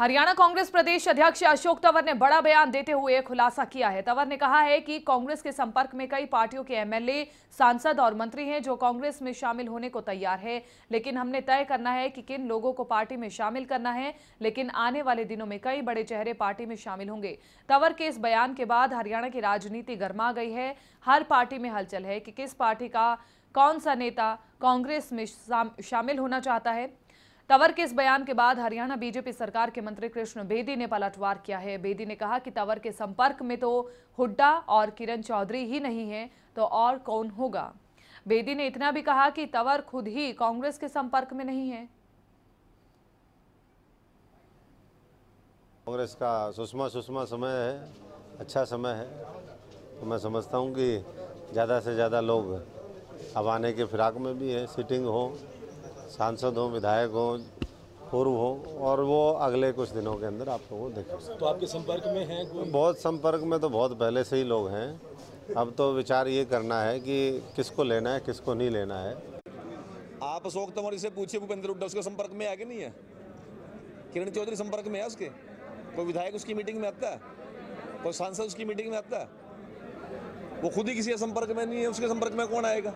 हरियाणा कांग्रेस प्रदेश अध्यक्ष अशोक तंवर ने बड़ा बयान देते हुए खुलासा किया है। तंवर ने कहा है कि कांग्रेस के संपर्क में कई पार्टियों के एमएलए, सांसद और मंत्री हैं जो कांग्रेस में शामिल होने को तैयार है। लेकिन हमने तय करना है कि किन लोगों को पार्टी में शामिल करना है, लेकिन आने वाले दिनों में कई बड़े चेहरे पार्टी में शामिल होंगे। तंवर के इस बयान के बाद हरियाणा की राजनीति गर्मा गई है। हर पार्टी में हलचल है कि किस पार्टी का, कौन सा नेता कांग्रेस में शामिल होना चाहता है। तंवर के इस बयान के बाद हरियाणा बीजेपी सरकार के मंत्री कृष्ण बेदी ने पलटवार किया है। बेदी ने कहा कि तंवर के संपर्क में तो हुड्डा और किरण चौधरी ही नहीं है तो और कौन होगा? बेदी ने इतना भी कहा कि तंवर खुद ही कांग्रेस के संपर्क में नहीं है। कांग्रेस का सुषमा सुषमा समय है अच्छा समय है। तो मैं समझता हूँ कि ज़्यादा से ज़्यादा लोग अब आने के फिराक में भी है, सीटिंग हो सांसद हों विधायक हों पूर्व हो और वो अगले कुछ दिनों के अंदर आप लोगों को देखेंगे तो आपके संपर्क में हैं कोई? बहुत संपर्क में तो बहुत पहले से ही लोग हैं। अब तो विचार ये करना है कि किसको लेना है किसको नहीं लेना है। आप अशोक तंवर से पूछिए भूपेंद्र हुड्डा उसके संपर्क में आगे नहीं है? किरण चौधरी संपर्क में है उसके? कोई विधायक उसकी मीटिंग में आता है? कोई सांसद उसकी मीटिंग में आता है? वो खुद ही किसी के संपर्क में नहीं है उसके संपर्क में कौन आएगा?